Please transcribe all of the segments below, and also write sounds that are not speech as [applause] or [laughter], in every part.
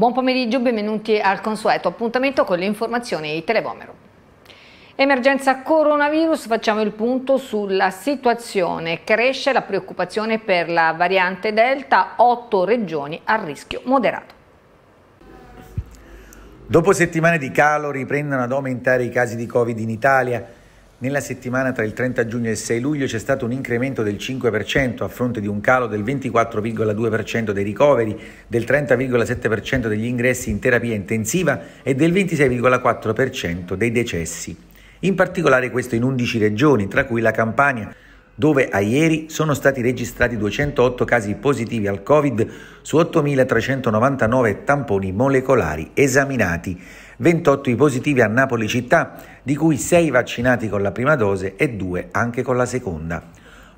Buon pomeriggio, benvenuti al consueto appuntamento con le informazioni di Televomero. Emergenza coronavirus, facciamo il punto sulla situazione. Cresce la preoccupazione per la variante Delta, otto regioni a rischio moderato. Dopo settimane di calo riprendono ad aumentare i casi di Covid in Italia. Nella settimana tra il 30 giugno e il 6 luglio c'è stato un incremento del 5% a fronte di un calo del 24,2% dei ricoveri, del 30,7% degli ingressi in terapia intensiva e del 26,4% dei decessi. In particolare questo in 11 regioni, tra cui la Campania, dove a ieri sono stati registrati 208 casi positivi al Covid su 8.399 tamponi molecolari esaminati 28 i positivi a Napoli città, di cui 6 vaccinati con la prima dose e 2 anche con la seconda.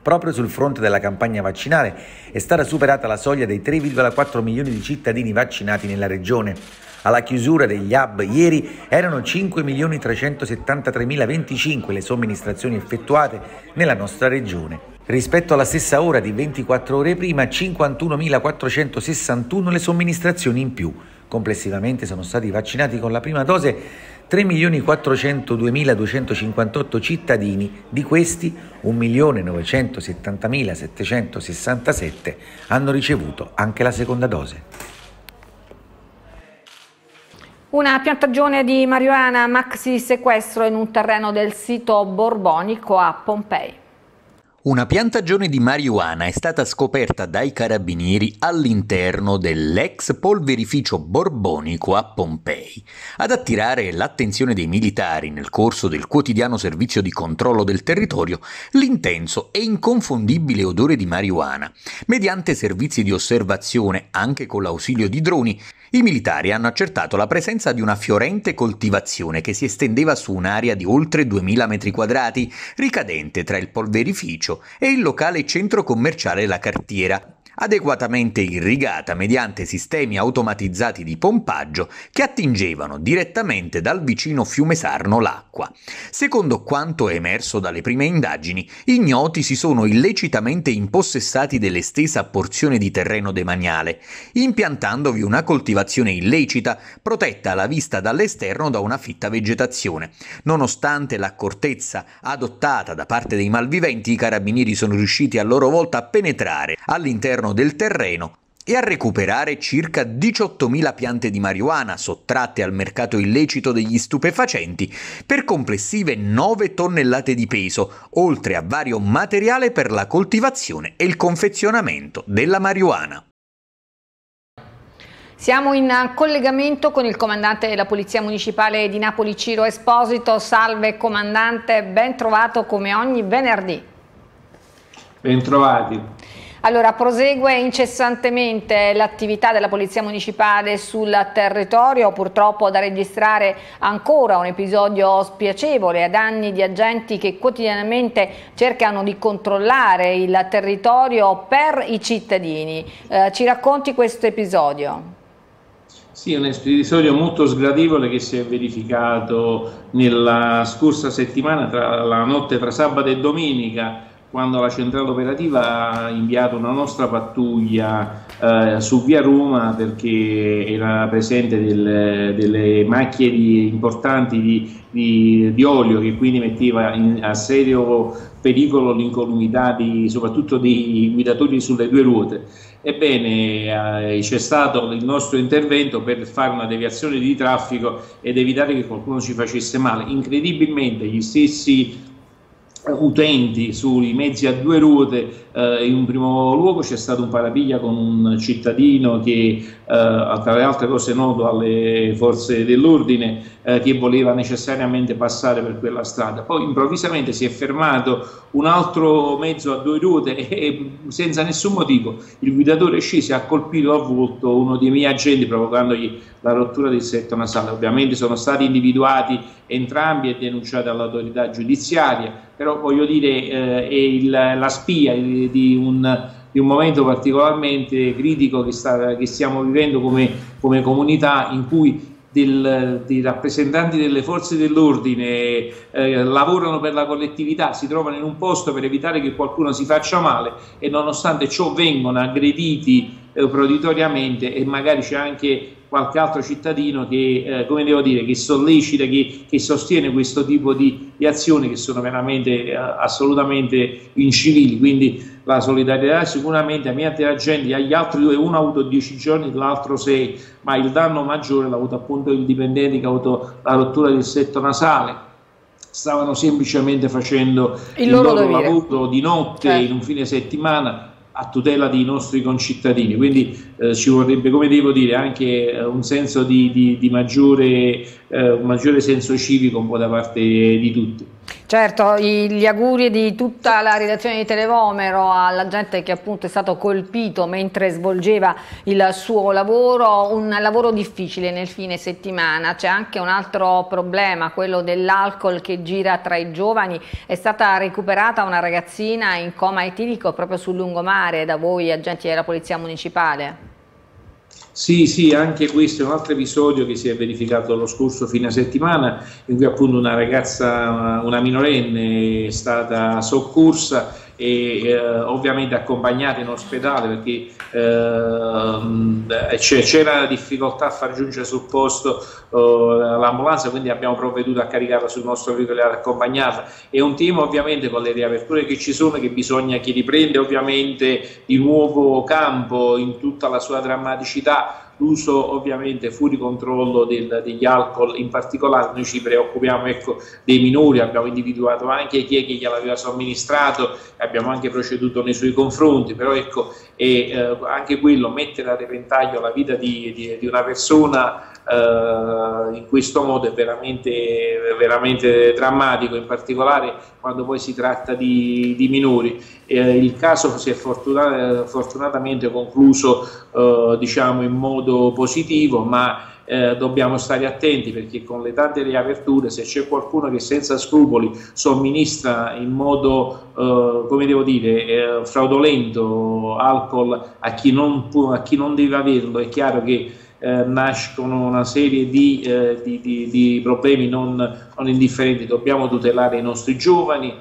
Proprio sul fronte della campagna vaccinale è stata superata la soglia dei 3,4 milioni di cittadini vaccinati nella regione. Alla chiusura degli hub ieri erano 5.373.025 le somministrazioni effettuate nella nostra regione. Rispetto alla stessa ora di 24 ore prima, 51.461 le somministrazioni in più. Complessivamente sono stati vaccinati con la prima dose 3.402.258 cittadini, di questi 1.970.767 hanno ricevuto anche la seconda dose. Una piantagione di marijuana maxi sequestro in un terreno del sito borbonico a Pompei. Una piantagione di marijuana è stata scoperta dai carabinieri all'interno dell'ex polverificio borbonico a Pompei. Ad attirare l'attenzione dei militari nel corso del quotidiano servizio di controllo del territorio, l'intenso e inconfondibile odore di marijuana. Mediante servizi di osservazione, anche con l'ausilio di droni, i militari hanno accertato la presenza di una fiorente coltivazione che si estendeva su un'area di oltre 2000 m2, ricadente tra il polverificio e il locale centro commerciale La Cartiera, adeguatamente irrigata mediante sistemi automatizzati di pompaggio che attingevano direttamente dal vicino fiume Sarno l'acqua. Secondo quanto è emerso dalle prime indagini, ignoti si sono illecitamente impossessati dell'estesa porzione di terreno demaniale, impiantandovi una coltivazione illecita protetta alla vista dall'esterno da una fitta vegetazione. Nonostante l'accortezza adottata da parte dei malviventi, i carabinieri sono riusciti a loro volta a penetrare all'interno del terreno e a recuperare circa 18.000 piante di marijuana sottratte al mercato illecito degli stupefacenti per complessive 9 tonnellate di peso, oltre a vario materiale per la coltivazione e il confezionamento della marijuana. Siamo in collegamento con il comandante della Polizia Municipale di Napoli Ciro Esposito. Salve comandante, ben trovato come ogni venerdì. Ben trovati. Allora, prosegue incessantemente l'attività della Polizia Municipale sul territorio, purtroppo da registrare ancora un episodio spiacevole ad anni di agenti che quotidianamente cercano di controllare il territorio per i cittadini. Eh, ci racconti questo episodio? Sì, un episodio molto sgradevole che si è verificato nella scorsa settimana, tra la notte tra sabato e domenica, quando la centrale operativa ha inviato una nostra pattuglia eh, su via Roma perché era presente del, delle macchie di, importanti di, di, di, olio che quindi metteva in, a serio pericolo l'incolumità soprattutto dei guidatori sulle due ruote. Ebbene, eh, c'è stato il nostro intervento per fare una deviazione di traffico ed evitare che qualcuno ci facesse male. Incredibilmente gli stessi utenti sui mezzi a due ruote eh, in un primo luogo c'è stato un parapiglia con un cittadino che, eh, tra le altre cose, noto alle forze dell'ordine, eh, che voleva necessariamente passare per quella strada. Poi improvvisamente si è fermato un altro mezzo a due ruote e, senza nessun motivo il guidatore è e ha colpito a volto uno dei miei agenti provocandogli la rottura del setto nasale. Ovviamente sono stati individuati entrambi e denunciati all'autorità giudiziaria, però voglio dire eh, è il, la spia di un, di un, momento particolarmente critico che, sta, che stiamo vivendo come, come comunità in cui del, dei rappresentanti delle forze dell'ordine eh, lavorano per la collettività, si trovano in un posto per evitare che qualcuno si faccia male e nonostante ciò vengono aggrediti eh, proditoriamente e magari c'è anche qualche altro cittadino che, eh, come devo dire, che sollecita, che, che sostiene questo tipo di, di, azioni che sono veramente eh, assolutamente incivili, quindi la solidarietà sicuramente a me e la gente, agli altri due, uno ha avuto 10 giorni, l'altro 6, ma il danno maggiore l'ha avuto appunto il dipendente che ha avuto la rottura del setto nasale, stavano semplicemente facendo il, il loro, loro lavoro di notte certo. in un fine settimana a tutela dei nostri concittadini, quindi eh, ci vorrebbe, come devo dire, anche eh, un senso di, di, di maggiore, eh, maggiore senso civico un po' da parte di tutti. Certo, gli auguri di tutta la redazione di Televomero alla gente che appunto è stato colpito mentre svolgeva il suo lavoro, un lavoro difficile nel fine settimana, c'è anche un altro problema, quello dell'alcol che gira tra i giovani, è stata recuperata una ragazzina in coma etilico proprio sul lungomare da voi agenti della Polizia Municipale? Sì, sì, anche questo è un altro episodio che si è verificato lo scorso fine settimana in cui appunto una ragazza, una minorenne è stata soccorsa e eh, ovviamente accompagnata in ospedale perché eh, c'era difficoltà a far giungere sul posto eh, l'ambulanza quindi abbiamo provveduto a caricarla sul nostro veicolo e ad è un tema ovviamente con le riaperture che ci sono che bisogna che riprende ovviamente di nuovo campo in tutta la sua drammaticità l'uso ovviamente fuori controllo del, degli alcol, in particolare noi ci preoccupiamo ecco, dei minori, abbiamo individuato anche chi è che gliel'aveva somministrato, abbiamo anche proceduto nei suoi confronti, però ecco, e, eh, anche quello mettere a repentaglio la vita di, di, di una persona eh, in questo modo è veramente, veramente, drammatico, in particolare quando poi si tratta di, di minori. Eh, il caso si è fortunat fortunatamente concluso eh, diciamo in modo positivo, ma eh, dobbiamo stare attenti perché con le tante riaperture se c'è qualcuno che senza scrupoli somministra in modo eh, come devo dire eh, fraudolento alcol a chi, non può, a chi non deve averlo è chiaro che eh, nascono una serie di, eh, di, di, di problemi non, non, indifferenti. Dobbiamo tutelare i nostri giovani,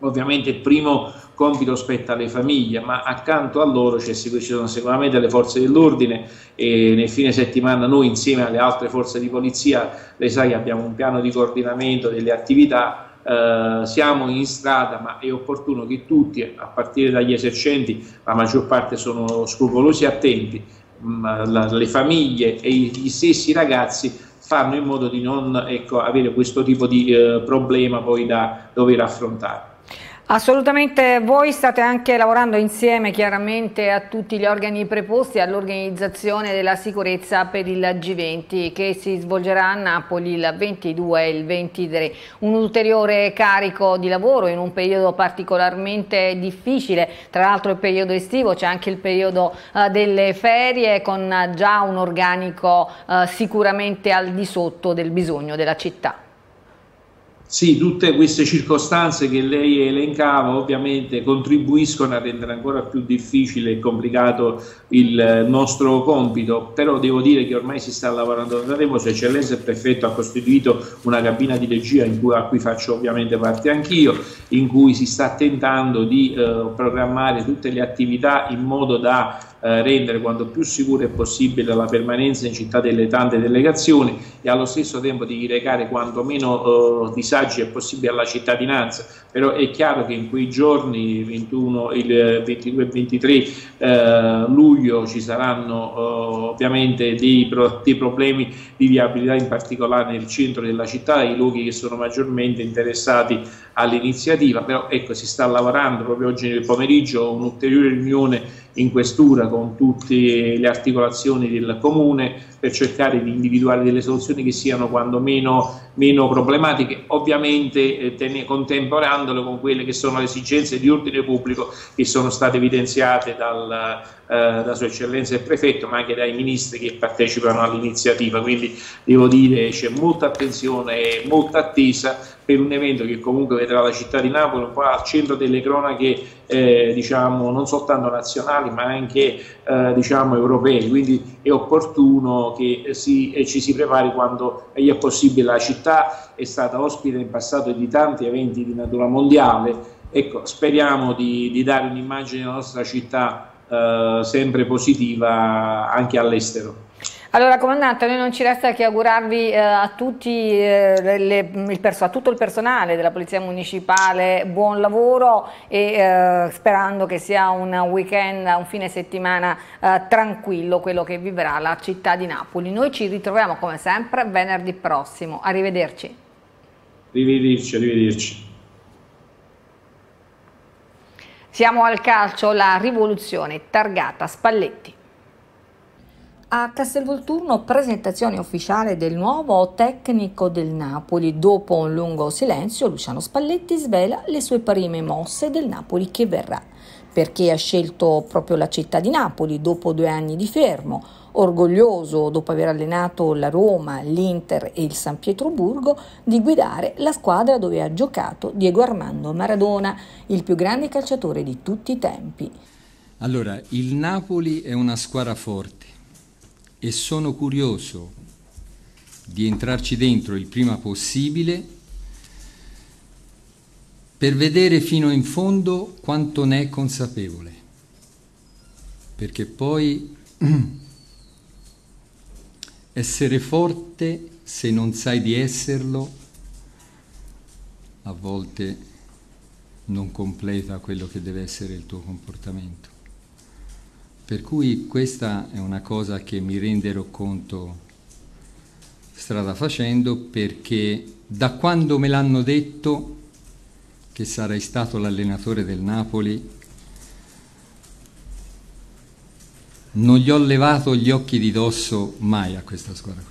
ovviamente il primo compito spetta alle famiglie, ma accanto a loro ci sono sicuramente le forze dell'ordine e nel fine settimana noi insieme alle altre forze di polizia, lei sa che abbiamo un piano di coordinamento delle attività Uh, siamo in strada, ma è opportuno che tutti, a partire dagli esercenti, la maggior parte sono scrupolosi e attenti, la, le famiglie e gli stessi ragazzi fanno in modo di non ecco, avere questo tipo di eh, problema poi da dover affrontare. Assolutamente, voi state anche lavorando insieme chiaramente a tutti gli organi preposti all'organizzazione della sicurezza per il G20 che si svolgerà a Napoli il 22 e il 23. Un ulteriore carico di lavoro in un periodo particolarmente difficile, tra l'altro il periodo estivo, c'è anche il periodo uh, delle ferie con già un organico uh, sicuramente al di sotto del bisogno della città. Sì, tutte queste circostanze che lei elencava ovviamente contribuiscono a rendere ancora più difficile e complicato il nostro compito, però devo dire che ormai si sta lavorando da Sua Eccellenza il Prefetto ha costituito una cabina di regia cui, a cui faccio ovviamente parte anch'io, in cui si sta tentando di eh, programmare tutte le attività in modo da eh, rendere quanto più sicura è possibile la permanenza in città delle tante delegazioni e allo stesso tempo di recare quanto meno eh, disagi è possibile alla cittadinanza. Però è chiaro che in quei giorni, 21, il 22 e 23 eh, luglio, ci saranno eh, ovviamente dei, pro, dei problemi di viabilità, in particolare nel centro della città, i luoghi che sono maggiormente interessati all'iniziativa, però ecco si sta lavorando proprio oggi nel pomeriggio un'ulteriore riunione in questura con tutte le articolazioni del comune per cercare di individuare delle soluzioni che siano quando meno, problematiche, ovviamente eh, contemperandole con quelle che sono le esigenze di ordine pubblico che sono state evidenziate dal, eh, da Sua Eccellenza il Prefetto, ma anche dai ministri che partecipano all'iniziativa. Quindi devo dire c'è molta attenzione e molta attesa per un evento che comunque vedrà la città di Napoli un po' al centro delle cronache eh, diciamo non soltanto nazionali ma anche eh, diciamo europee quindi è opportuno che si, eh, ci si prepari quando è possibile la città è stata ospite in passato di tanti eventi di natura mondiale ecco speriamo di, di dare un'immagine della nostra città eh, sempre positiva anche all'estero. Allora Comandante, noi non ci resta che augurarvi eh, a, tutti, eh, le, il a tutto il personale della Polizia Municipale buon lavoro e eh, sperando che sia un weekend, un fine settimana eh, tranquillo quello che vivrà la città di Napoli. Noi ci ritroviamo come sempre venerdì prossimo, arrivederci. Arrivederci, arrivederci. Siamo al calcio, la rivoluzione targata Spalletti. A Castelvolturno presentazione ufficiale del nuovo tecnico del Napoli. Dopo un lungo silenzio Luciano Spalletti svela le sue prime mosse del Napoli che verrà. Perché ha scelto proprio la città di Napoli dopo due anni di fermo, orgoglioso dopo aver allenato la Roma, l'Inter e il San Pietroburgo di guidare la squadra dove ha giocato Diego Armando Maradona, il più grande calciatore di tutti i tempi. Allora, il Napoli è una squadra forte e sono curioso di entrarci dentro il prima possibile per vedere fino in fondo quanto ne è consapevole, perché poi [clears throat] essere forte se non sai di esserlo a volte non completa quello che deve essere il tuo comportamento. Per cui questa è una cosa che mi renderò conto strada facendo perché da quando me l'hanno detto che sarei stato l'allenatore del Napoli non gli ho levato gli occhi di dosso mai a questa squadra.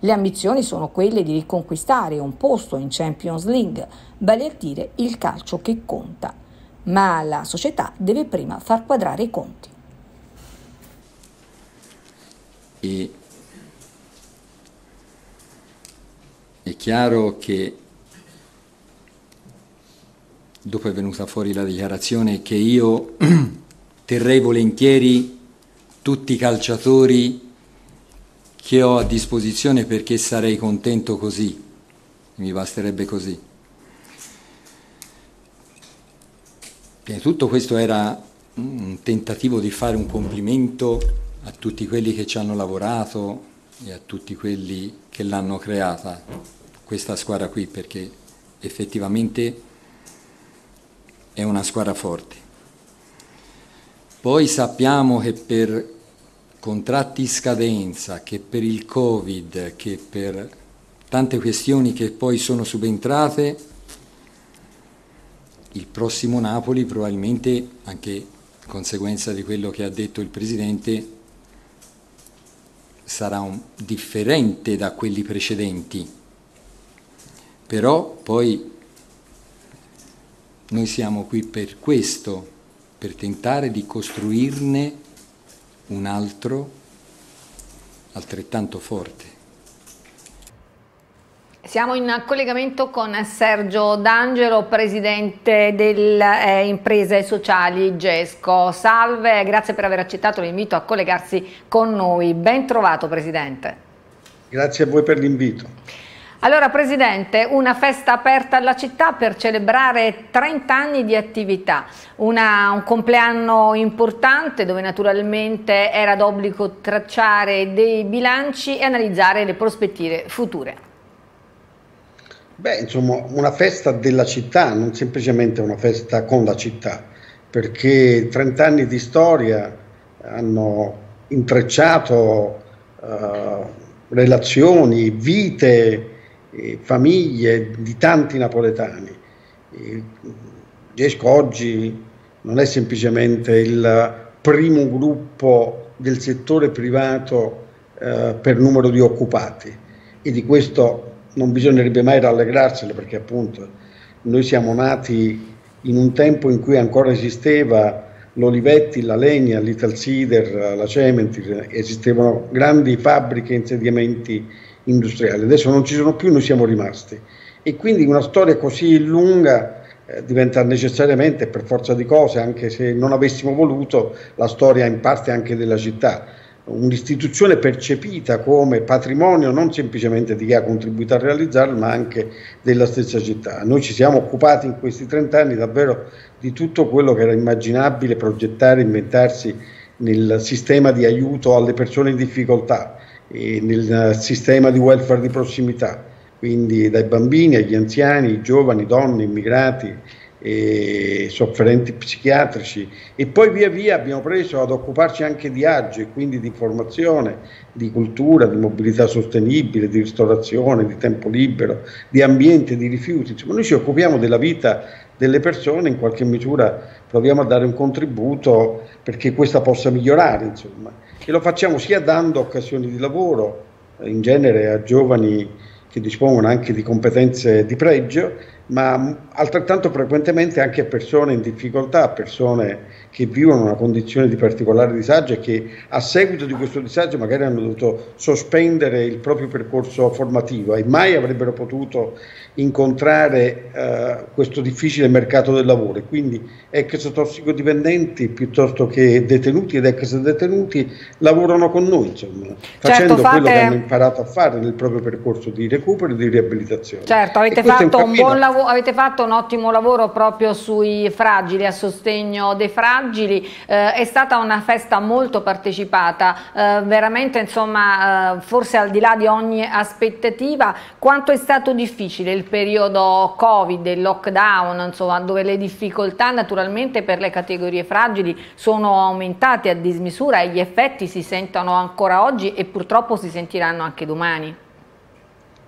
Le ambizioni sono quelle di riconquistare un posto in Champions League, vale a dire il calcio che conta, ma la società deve prima far quadrare i conti. E è chiaro che dopo è venuta fuori la dichiarazione che io [clears throat] terrei volentieri tutti i calciatori che ho a disposizione perché sarei contento così, mi basterebbe così. E tutto questo era un tentativo di fare un complimento a tutti quelli che ci hanno lavorato e a tutti quelli che l'hanno creata, questa squadra qui, perché effettivamente è una squadra forte. Poi sappiamo che per contratti scadenza, che per il Covid, che per tante questioni che poi sono subentrate, il prossimo Napoli probabilmente, anche conseguenza di quello che ha detto il Presidente, sarà un, differente da quelli precedenti, però poi noi siamo qui per questo, per tentare di costruirne un altro altrettanto forte. Siamo in collegamento con Sergio D'Angelo, presidente delle eh, imprese sociali GESCO. Salve, grazie per aver accettato l'invito a collegarsi con noi. Ben trovato, presidente. Grazie a voi per l'invito. Allora Presidente, una festa aperta alla città per celebrare 30 anni di attività, una, un compleanno importante dove naturalmente era d'obbligo tracciare dei bilanci e analizzare le prospettive future. Beh, insomma, una festa della città, non semplicemente una festa con la città, perché 30 anni di storia hanno intrecciato uh, relazioni, vite, eh, famiglie di tanti napoletani. Gesco oggi non è semplicemente il primo gruppo del settore privato uh, per numero di occupati e di questo non bisognerebbe mai rallegrarselo perché appunto noi siamo nati in un tempo in cui ancora esisteva l'Olivetti, la Legna, l'Italsider, la Cementir, esistevano grandi fabbriche e insediamenti industriali, adesso non ci sono più, noi siamo rimasti e quindi una storia così lunga eh, diventa necessariamente per forza di cose, anche se non avessimo voluto, la storia in parte anche della città. Un'istituzione percepita come patrimonio non semplicemente di chi ha contribuito a realizzarlo, ma anche della stessa città. Noi ci siamo occupati in questi 30 anni davvero di tutto quello che era immaginabile progettare, inventarsi nel sistema di aiuto alle persone in difficoltà, nel sistema di welfare di prossimità, quindi dai bambini agli anziani, giovani, donne, immigrati, e sofferenti psichiatrici e poi via via abbiamo preso ad occuparci anche di agio e quindi di formazione, di cultura, di mobilità sostenibile, di ristorazione, di tempo libero, di ambiente, di rifiuti. Insomma, noi ci occupiamo della vita delle persone, in qualche misura proviamo a dare un contributo perché questa possa migliorare, insomma. E lo facciamo sia dando occasioni di lavoro, in genere a giovani che dispongono anche di competenze di pregio, ma altrettanto frequentemente anche persone in difficoltà, persone che vivono una condizione di particolare disagio e che a seguito di questo disagio magari hanno dovuto sospendere il proprio percorso formativo e mai avrebbero potuto incontrare eh, questo difficile mercato del lavoro. Quindi ex tossicodipendenti piuttosto che detenuti ed ex detenuti lavorano con noi, insomma, certo, facendo fate... quello che hanno imparato a fare nel proprio percorso di recupero e di riabilitazione. Certo, avete fatto un, un buon lavoro avete fatto un ottimo lavoro proprio sui fragili, a sostegno dei fragili, eh, è stata una festa molto partecipata, eh, veramente insomma eh, forse al di là di ogni aspettativa, quanto è stato difficile il periodo Covid, il lockdown, insomma dove le difficoltà naturalmente per le categorie fragili sono aumentate a dismisura e gli effetti si sentono ancora oggi e purtroppo si sentiranno anche domani.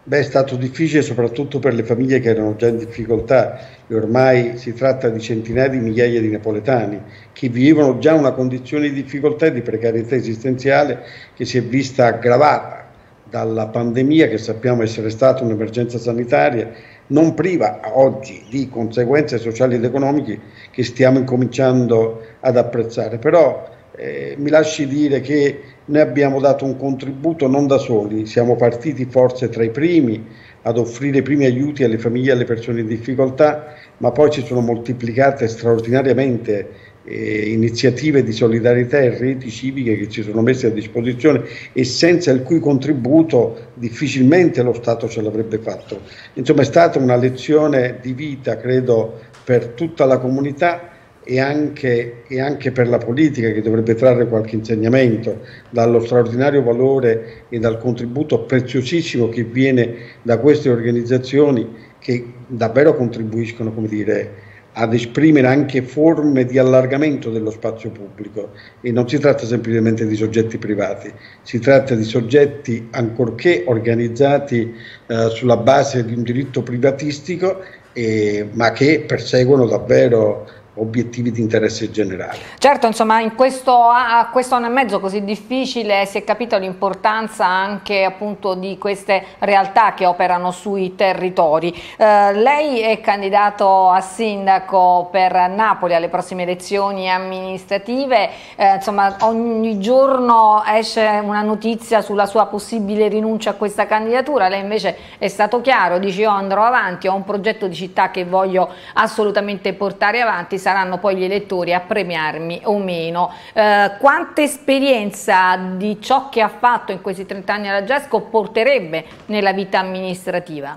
Beh, è stato difficile soprattutto per le famiglie che erano già in difficoltà e ormai si tratta di centinaia di migliaia di napoletani che vivevano già una condizione di difficoltà e di precarietà esistenziale che si è vista aggravata dalla pandemia che sappiamo essere stata un'emergenza sanitaria non priva oggi di conseguenze sociali ed economiche che stiamo incominciando ad apprezzare. Però eh, mi lasci dire che noi abbiamo dato un contributo non da soli, siamo partiti forse tra i primi ad offrire i primi aiuti alle famiglie e alle persone in difficoltà, ma poi ci sono moltiplicate straordinariamente eh, iniziative di solidarietà e reti civiche che ci sono messe a disposizione e senza il cui contributo difficilmente lo Stato ce l'avrebbe fatto. Insomma è stata una lezione di vita, credo, per tutta la comunità e anche, e anche, per la politica che dovrebbe trarre qualche insegnamento dallo straordinario valore e dal contributo preziosissimo che viene da queste organizzazioni che davvero contribuiscono dire, ad esprimere anche forme di allargamento dello spazio pubblico. E non si tratta semplicemente di soggetti privati, si tratta di soggetti ancorché organizzati eh, sulla base di un diritto privatistico, eh, ma che perseguono davvero obiettivi di interesse generale. Certo, insomma, in questo, a questo anno e mezzo così difficile si è capito l'importanza anche appunto di queste realtà che operano sui territori. Eh, lei è candidato a sindaco per Napoli alle prossime elezioni amministrative, eh, insomma ogni giorno esce una notizia sulla sua possibile rinuncia a questa candidatura, lei invece è stato chiaro, dice io andrò avanti, ho un progetto di città che voglio assolutamente portare avanti, saranno poi gli elettori a premiarmi o meno. Eh, quanta esperienza di ciò che ha fatto in questi 30 anni alla GESCO porterebbe nella vita amministrativa?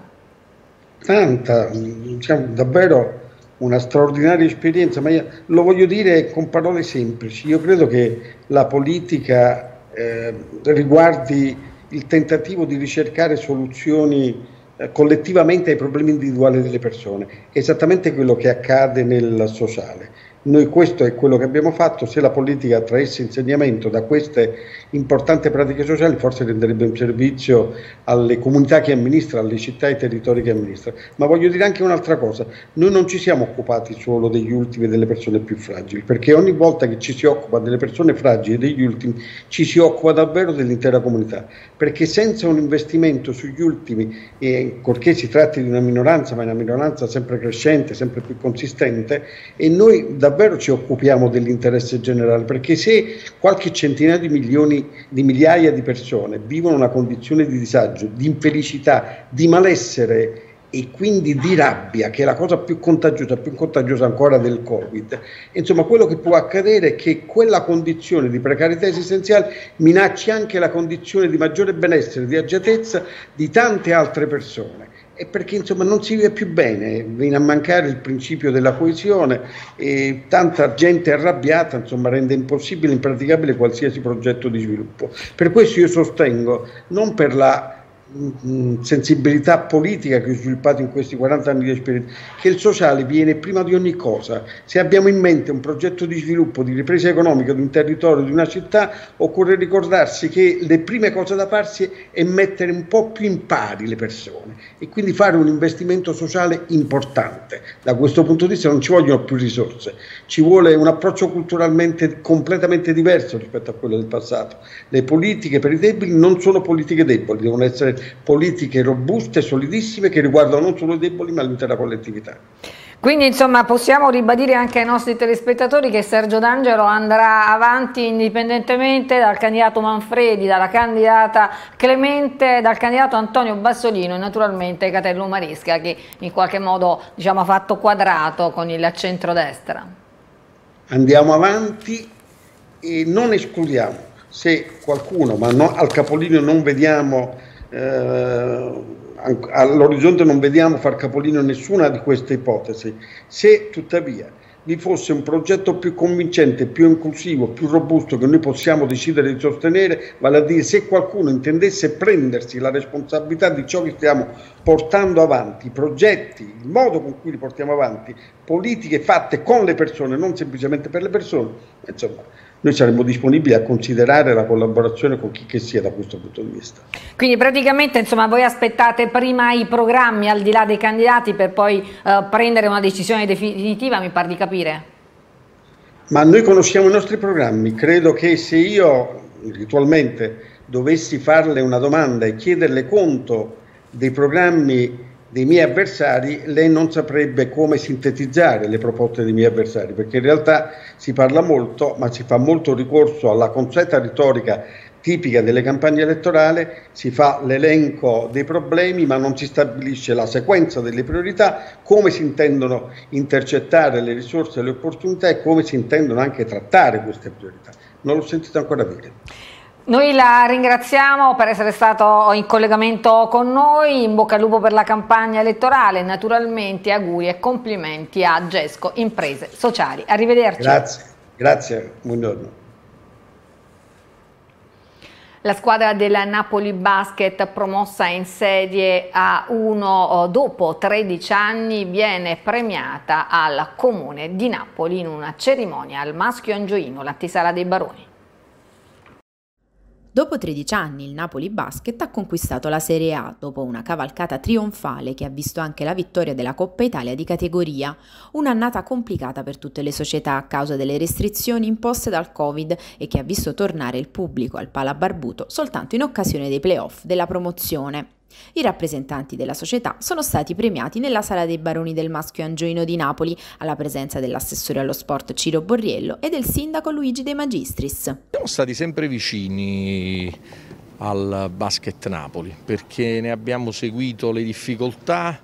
Tanta, diciamo, davvero una straordinaria esperienza, ma io lo voglio dire con parole semplici. Io credo che la politica eh, riguardi il tentativo di ricercare soluzioni collettivamente ai problemi individuali delle persone, esattamente quello che accade nel sociale. Noi questo è quello che abbiamo fatto, se la politica traesse insegnamento da queste importanti pratiche sociali forse renderebbe un servizio alle comunità che amministra, alle città e ai territori che amministra. Ma voglio dire anche un'altra cosa, noi non ci siamo occupati solo degli ultimi e delle persone più fragili, perché ogni volta che ci si occupa delle persone fragili e degli ultimi ci si occupa davvero dell'intera comunità, perché senza un investimento sugli ultimi, e ancorché si tratti di una minoranza, ma è una minoranza sempre crescente, sempre più consistente, e noi da davvero ci occupiamo dell'interesse generale, perché se qualche centinaio di milioni, di migliaia di persone vivono una condizione di disagio, di infelicità, di malessere e quindi di rabbia, che è la cosa più contagiosa, più contagiosa ancora del Covid. Insomma, quello che può accadere è che quella condizione di precarietà esistenziale minacci anche la condizione di maggiore benessere, di agiatezza di tante altre persone. E perché insomma non si vive più bene, viene a mancare il principio della coesione e tanta gente arrabbiata insomma rende impossibile, impraticabile qualsiasi progetto di sviluppo. Per questo io sostengo, non per la sensibilità politica che ho sviluppato in questi 40 anni di esperienza, che il sociale viene prima di ogni cosa. Se abbiamo in mente un progetto di sviluppo, di ripresa economica di un territorio, di una città, occorre ricordarsi che le prime cose da farsi è mettere un po' più in pari le persone e quindi fare un investimento sociale importante. Da questo punto di vista non ci vogliono più risorse, ci vuole un approccio culturalmente completamente diverso rispetto a quello del passato. Le politiche per i deboli non sono politiche deboli, devono essere politiche robuste, solidissime, che riguardano non solo i deboli ma l'intera collettività. Quindi insomma possiamo ribadire anche ai nostri telespettatori che Sergio D'Angelo andrà avanti indipendentemente dal candidato Manfredi, dalla candidata Clemente, dal candidato Antonio Bassolino e naturalmente Catello Maresca che in qualche modo diciamo, ha fatto quadrato con il centrodestra. Andiamo avanti e non escludiamo se qualcuno, ma no, al capolineo non vediamo eh, all'orizzonte non vediamo far capolino nessuna di queste ipotesi. Se tuttavia vi fosse un progetto più convincente, più inclusivo, più robusto che noi possiamo decidere di sostenere, vale a dire se qualcuno intendesse prendersi la responsabilità di ciò che stiamo portando avanti, i progetti, il modo con cui li portiamo avanti, politiche fatte con le persone, non semplicemente per le persone, insomma, noi saremmo disponibili a considerare la collaborazione con chi che sia da questo punto di vista. Quindi praticamente insomma, voi aspettate prima i programmi al di là dei candidati per poi eh, prendere una decisione definitiva, mi pare di capire? Ma noi conosciamo i nostri programmi, credo che se io ritualmente dovessi farle una domanda e chiederle conto dei programmi dei miei avversari, lei non saprebbe come sintetizzare le proposte dei miei avversari, perché in realtà si parla molto, ma si fa molto ricorso alla consueta retorica tipica delle campagne elettorali, si fa l'elenco dei problemi, ma non si stabilisce la sequenza delle priorità, come si intendono intercettare le risorse e le opportunità e come si intendono anche trattare queste priorità. Non l'ho sentito ancora dire. Noi la ringraziamo per essere stato in collegamento con noi, in bocca al lupo per la campagna elettorale, naturalmente auguri e complimenti a Gesco Imprese Sociali. Arrivederci. Grazie, grazie, buongiorno. La squadra del Napoli Basket promossa in Serie A1 dopo 13 anni viene premiata al Comune di Napoli in una cerimonia al Maschio Angioino, l'Antisala dei Baroni. Dopo 13 anni il Napoli Basket ha conquistato la Serie A dopo una cavalcata trionfale che ha visto anche la vittoria della Coppa Italia di categoria, un'annata complicata per tutte le società a causa delle restrizioni imposte dal Covid e che ha visto tornare il pubblico al Pala Barbuto soltanto in occasione dei playoff della promozione. I rappresentanti della società sono stati premiati nella Sala dei Baroni del Maschio Angioino di Napoli, alla presenza dell'assessore allo sport Ciro Borriello e del sindaco Luigi De Magistris. Siamo stati sempre vicini al basket Napoli perché ne abbiamo seguito le difficoltà,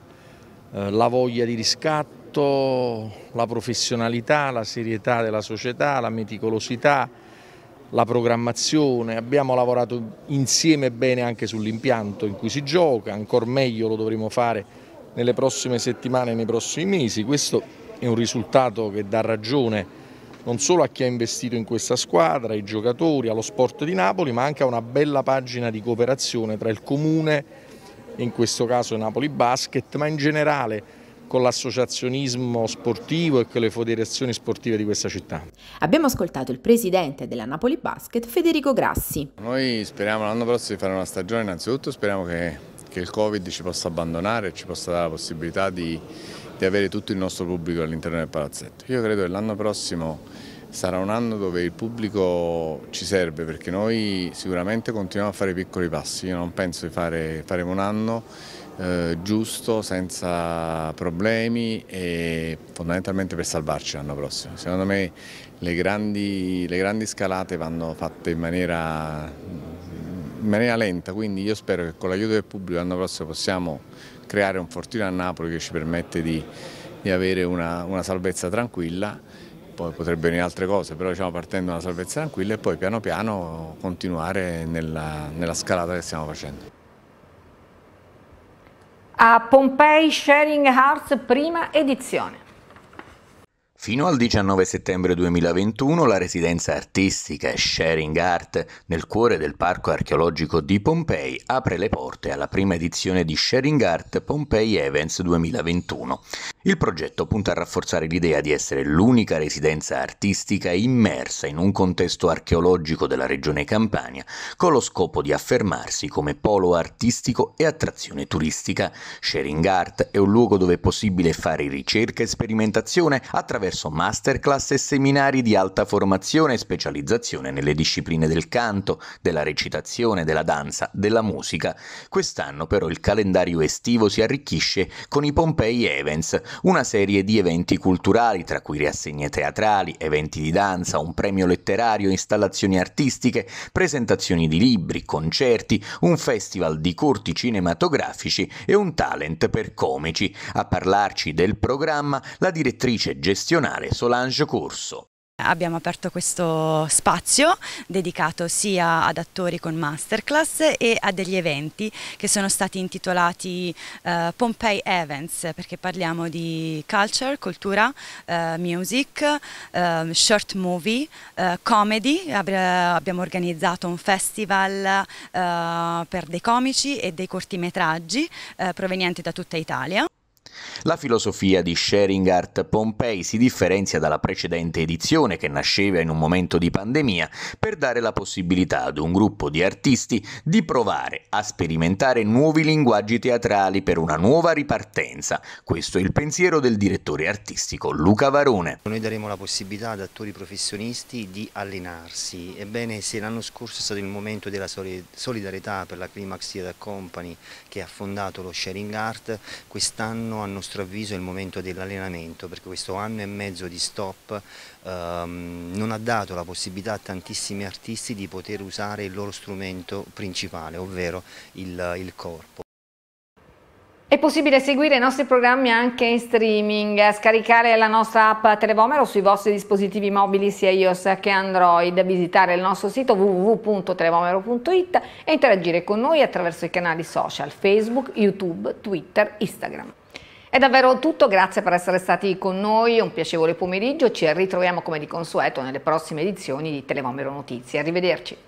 eh, la voglia di riscatto, la professionalità, la serietà della società, la meticolosità la programmazione, abbiamo lavorato insieme bene anche sull'impianto in cui si gioca, ancora meglio lo dovremo fare nelle prossime settimane e nei prossimi mesi. Questo è un risultato che dà ragione non solo a chi ha investito in questa squadra, ai giocatori, allo sport di Napoli, ma anche a una bella pagina di cooperazione tra il Comune, in questo caso Napoli Basket, ma in generale con l'associazionismo sportivo e con le federazioni sportive di questa città. Abbiamo ascoltato il presidente della Napoli Basket, Federico Grassi. Noi speriamo l'anno prossimo di fare una stagione, innanzitutto speriamo che, che il Covid ci possa abbandonare e ci possa dare la possibilità di, di avere tutto il nostro pubblico all'interno del palazzetto. Io credo che l'anno prossimo sarà un anno dove il pubblico ci serve perché noi sicuramente continuiamo a fare piccoli passi, io non penso di fare, faremo un anno eh, giusto, senza problemi e fondamentalmente per salvarci l'anno prossimo. Secondo me le grandi, le grandi scalate vanno fatte in maniera in maniera lenta, quindi io spero che con l'aiuto del pubblico l'anno prossimo possiamo creare un fortino a Napoli che ci permette di, di avere una, una salvezza tranquilla poi potrebbero venire altre cose, però diciamo partendo da una salvezza tranquilla e poi piano piano continuare nella, nella scalata che stiamo facendo. A Pompei Sharing Hearts prima edizione. Fino al 19 settembre 2021 la residenza artistica Sharing Art nel cuore del Parco archeologico di Pompei apre le porte alla prima edizione di Sharing Art Pompei Events 2021. Il progetto punta a rafforzare l'idea di essere l'unica residenza artistica immersa in un contesto archeologico della regione Campania, con lo scopo di affermarsi come polo artistico e attrazione turistica. Sharing Art è un luogo dove è possibile fare ricerca e sperimentazione attraverso masterclass e seminari di alta formazione e specializzazione nelle discipline del canto, della recitazione, della danza, della musica. Quest'anno però il calendario estivo si arricchisce con i Pompei Events, una serie di eventi culturali, tra cui riassegne teatrali, eventi di danza, un premio letterario, installazioni artistiche, presentazioni di libri, concerti, un festival di corti cinematografici e un talent per comici. A parlarci del programma la direttrice gestionale Solange Corso. Abbiamo aperto questo spazio dedicato sia ad attori con masterclass e a degli eventi che sono stati intitolati uh, Pompei Events perché parliamo di culture, cultura, uh, music, uh, short movie, comedy. abbiamo organizzato un festival per dei comici e dei cortometraggi provenienti da tutta Italia. La filosofia di Sharing Art Pompei si differenzia dalla precedente edizione che nasceva in un momento di pandemia per dare la possibilità ad un gruppo di artisti di provare a sperimentare nuovi linguaggi teatrali per una nuova ripartenza. Questo è il pensiero del direttore artistico Luca Varone. Noi daremo la possibilità ad attori professionisti di allenarsi. Ebbene, se l'anno scorso è stato il momento della solidarietà per la Climax Theatre Company che ha fondato lo Sharing Art, quest'anno a nostro avviso è il momento dell'allenamento perché questo anno e mezzo di stop ehm, non ha dato la possibilità a tantissimi artisti di poter usare il loro strumento principale, ovvero il, il corpo. È possibile seguire i nostri programmi anche in streaming, scaricare la nostra app Televomero sui vostri dispositivi mobili sia iOS che Android, visitare il nostro sito www.televomero.it e interagire con noi attraverso i canali social Facebook, YouTube, Twitter, Instagram. È davvero tutto, grazie per essere stati con noi, un piacevole pomeriggio, ci ritroviamo come di consueto nelle prossime edizioni di Televomero Notizie, arrivederci.